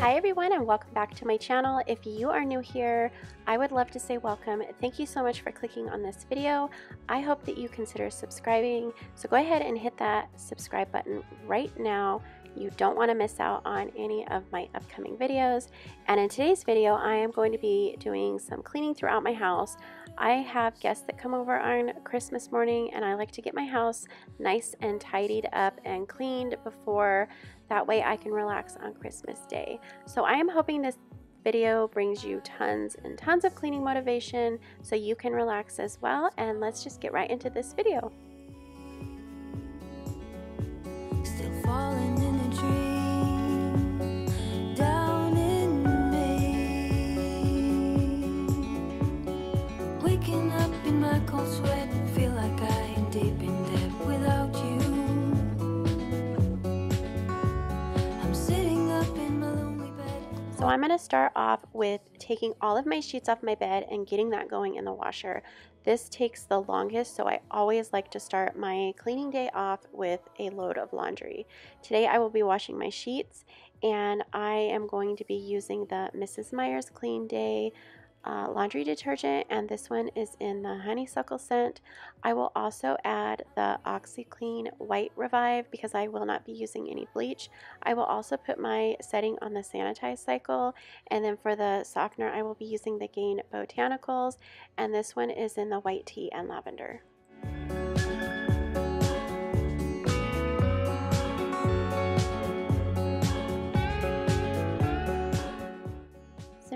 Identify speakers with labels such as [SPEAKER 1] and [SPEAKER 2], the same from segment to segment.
[SPEAKER 1] Hi everyone and welcome back to my channel. If you are new here, I would love to say welcome. Thank you so much for clicking on this video. I hope that you consider subscribing. So go ahead and hit that subscribe button right now. You don't want to miss out on any of my upcoming videos. And in today's video, I am going to be doing some cleaning throughout my house. I have guests that come over on Christmas morning and I like to get my house nice and tidied up and cleaned before that way I can relax on Christmas Day. So I am hoping this video brings you tons and tons of cleaning motivation so you can relax as well. And let's just get right into this video. So I'm going to start off with taking all of my sheets off my bed and getting that going in the washer. This takes the longest, so I always like to start my cleaning day off with a load of laundry. Today I will be washing my sheets and I am going to be using the Mrs. Meyer's Clean Day uh, laundry detergent and this one is in the honeysuckle scent. I will also add the OxiClean White Revive because I will not be using any bleach. I will also put my setting on the sanitize cycle and then for the softener I will be using the Gain Botanicals and this one is in the white tea and lavender.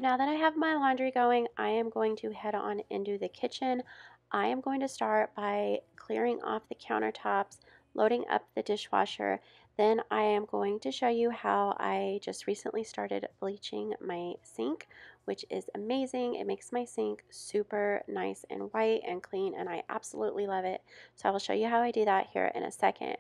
[SPEAKER 1] Now that I have my laundry going, I am going to head on into the kitchen. I am going to start by clearing off the countertops, loading up the dishwasher. Then I am going to show you how I just recently started bleaching my sink, which is amazing. It makes my sink super nice and white and clean, and I absolutely love it. So I will show you how I do that here in a second.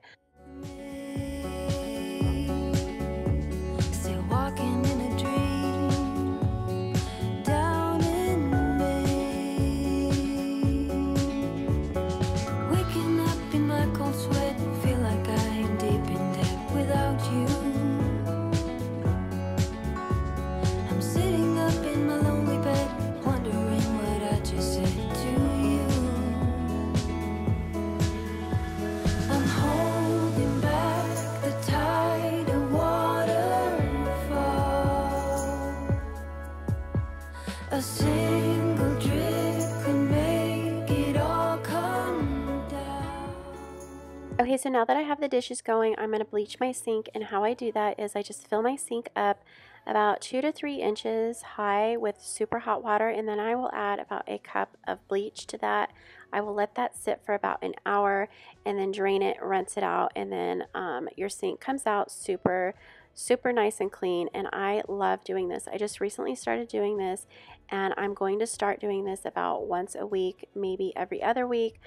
[SPEAKER 1] Okay, so now that I have the dishes going, I'm going to bleach my sink, and how I do that is I just fill my sink up about two to three inches high with super hot water, and then I will add about a cup of bleach to that. I will let that sit for about an hour, and then drain it, rinse it out, and then um, your sink comes out super super nice and clean and I love doing this. I just recently started doing this and I'm going to start doing this about once a week, maybe every other week.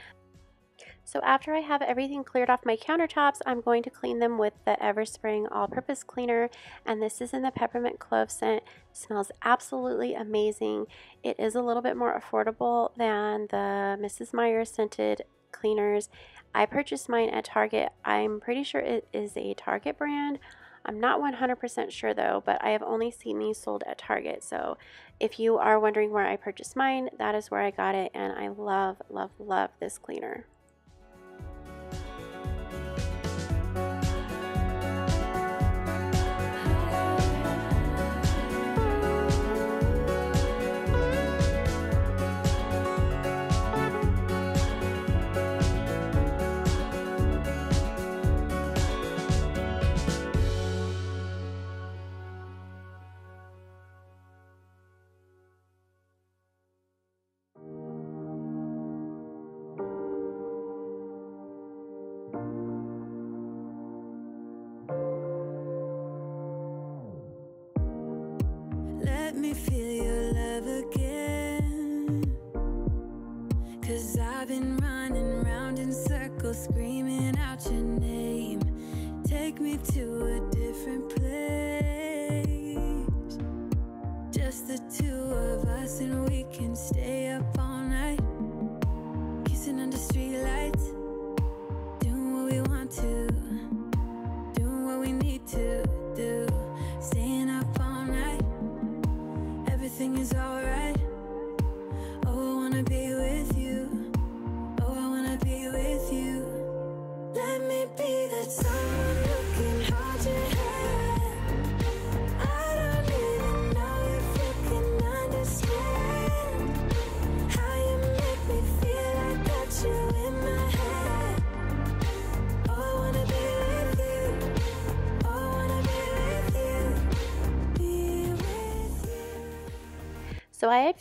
[SPEAKER 1] So after I have everything cleared off my countertops, I'm going to clean them with the Everspring All-Purpose Cleaner, and this is in the Peppermint Clove scent. It smells absolutely amazing. It is a little bit more affordable than the Mrs. Meyer scented cleaners. I purchased mine at Target. I'm pretty sure it is a Target brand. I'm not 100% sure though, but I have only seen these sold at Target. So if you are wondering where I purchased mine, that is where I got it, and I love, love, love this cleaner.
[SPEAKER 2] Want to, doing what we need to do, staying up all night.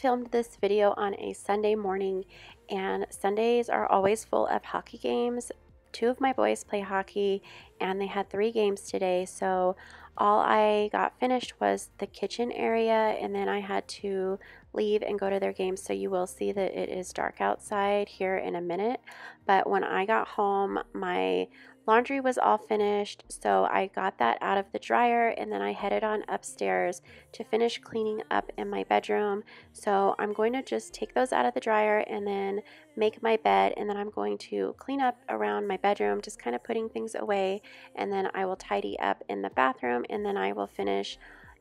[SPEAKER 1] Filmed this video on a Sunday morning and Sundays are always full of hockey games. Two of my boys play hockey and they had three games today. So all I got finished was the kitchen area and then I had to leave and go to their games. So you will see that it is dark outside here in a minute. But when I got home, my Laundry was all finished, so I got that out of the dryer and then I headed on upstairs to finish cleaning up in my bedroom. So I'm going to just take those out of the dryer and then make my bed and then I'm going to clean up around my bedroom, just kind of putting things away and then I will tidy up in the bathroom and then I will finish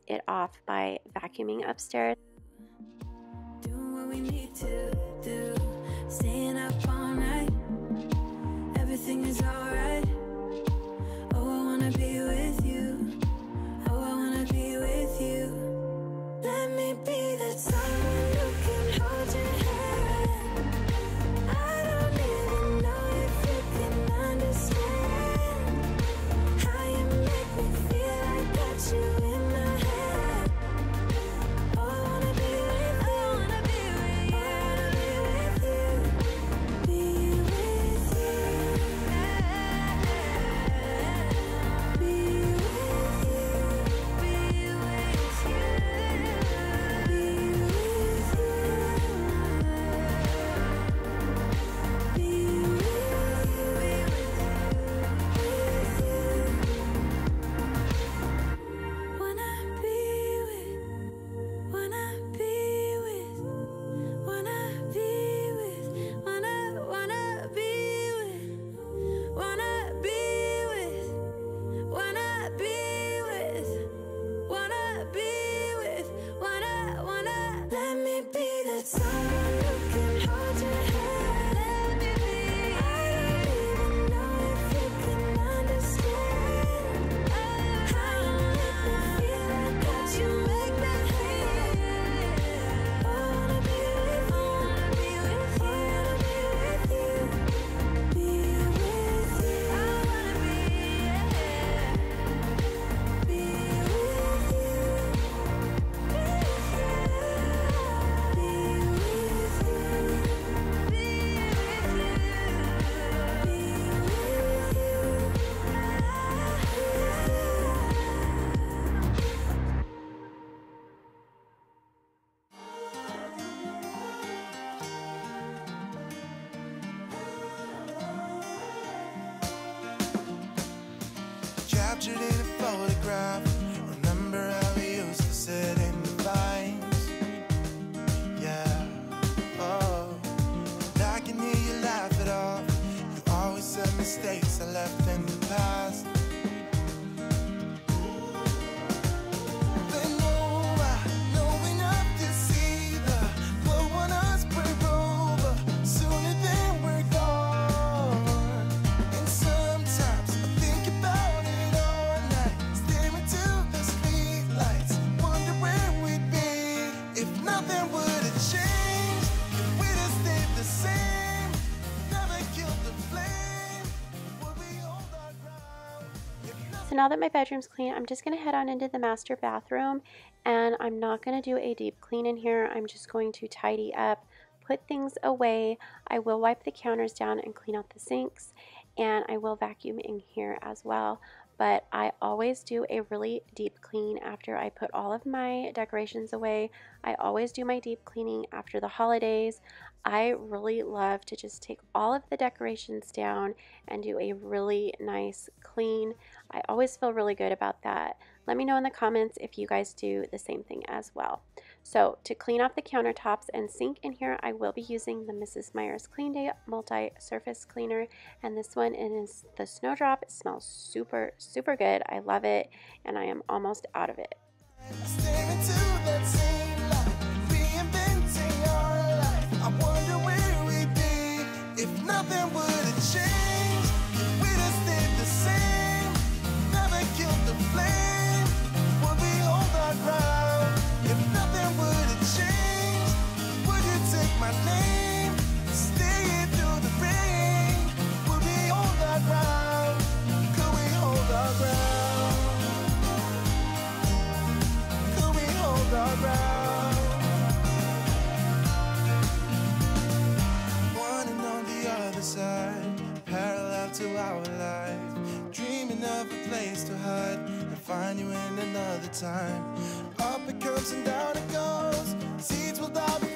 [SPEAKER 1] it off by vacuuming upstairs. Everything is alright captured in a photograph. Remember how we used to sit So now that my bedroom's clean, I'm just going to head on into the master bathroom and I'm not going to do a deep clean in here. I'm just going to tidy up, put things away. I will wipe the counters down and clean out the sinks and I will vacuum in here as well. But I always do a really deep clean after I put all of my decorations away. I always do my deep cleaning after the holidays. I really love to just take all of the decorations down and do a really nice clean. I always feel really good about that. Let me know in the comments if you guys do the same thing as well. So to clean off the countertops and sink in here, I will be using the Mrs. Meyer's Clean Day Multi-Surface Cleaner. And this one is the Snowdrop. It smells super, super good. I love it. And I am almost out of it.
[SPEAKER 2] Time. Up it comes and down it goes. Seeds will die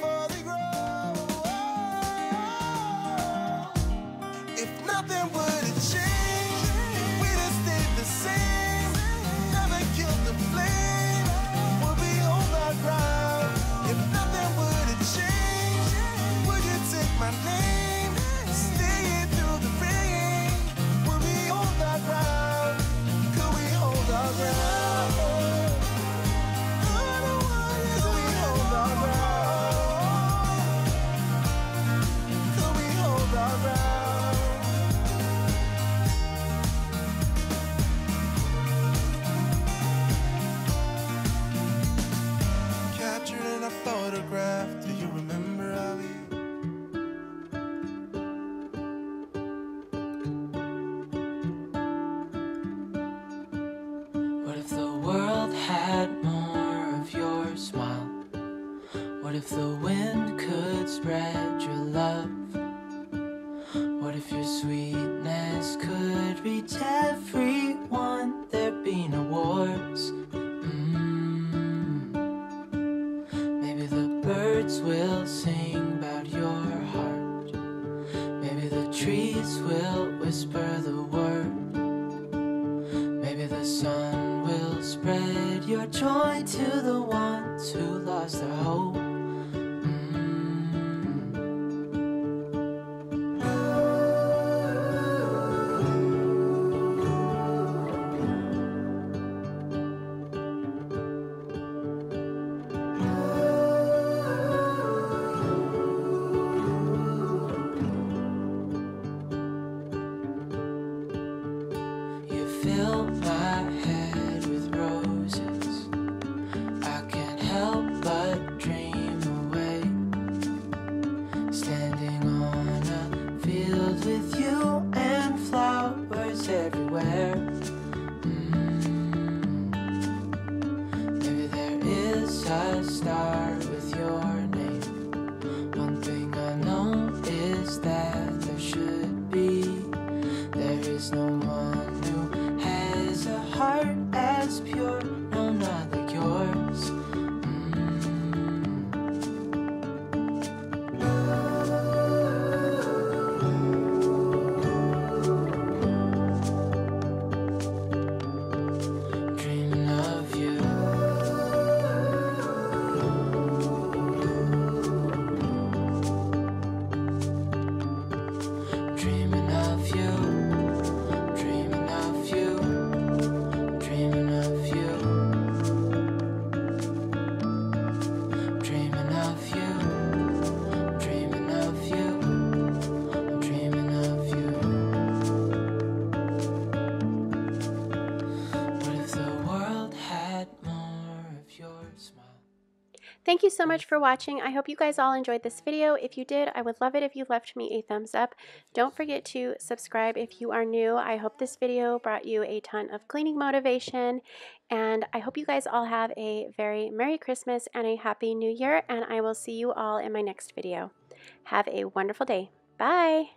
[SPEAKER 2] if the
[SPEAKER 3] wind could spread your love? What if your sweetness could reach everyone? There'd be no wars. Mm. Maybe the birds will sing about your heart. Maybe the trees will whisper the word. Maybe the sun will spread your joy to the ones
[SPEAKER 1] Thank you so mm. much for watching. I hope you guys all enjoyed this video. If you did, I would love it if you left me a thumbs up. Don't forget to subscribe if you are new. I hope this video brought you a ton of cleaning motivation. And I hope you guys all have a very Merry Christmas and a Happy New Year. And I will see you all in my next video. Have a wonderful day. Bye.